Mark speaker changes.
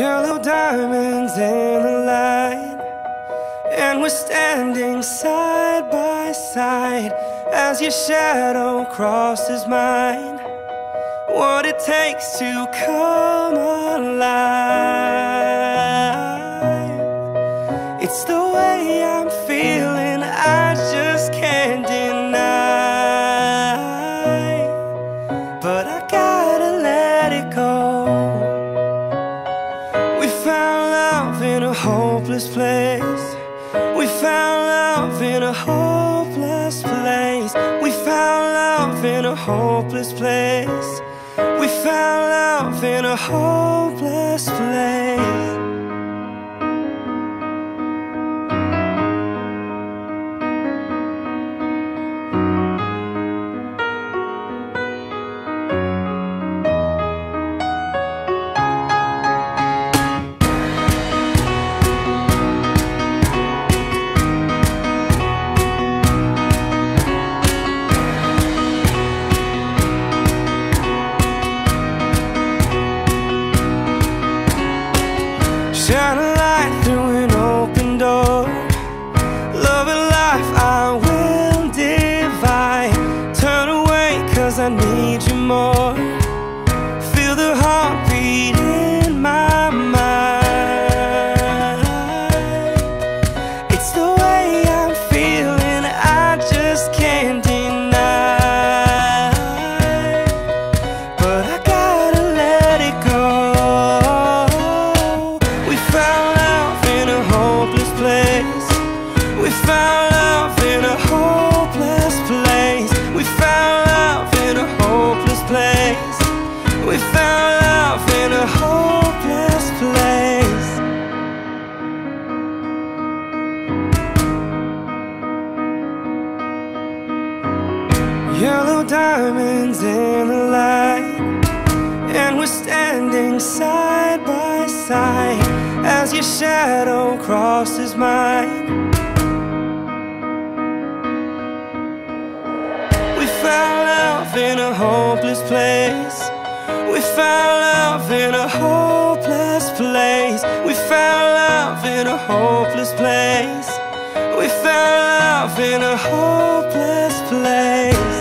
Speaker 1: Yellow diamonds in the light. And we're standing side by side As your shadow crosses mine. What it takes to come alive. It's the way I'm feeling hopeless place. We found love in a hopeless place. We found love in a hopeless place. We found love in a hopeless place. Cause I need you more. Feel the heartbeat in my mind. It's the way I'm feeling, I just can't deny. But I gotta let it go. We found love in a hopeless place. We found diamonds in the light. And we're standing side by side As your shadow crosses mine. We found love in a hopeless place. We found love in a hopeless place. We found love in a hopeless place. We found love in a hopeless place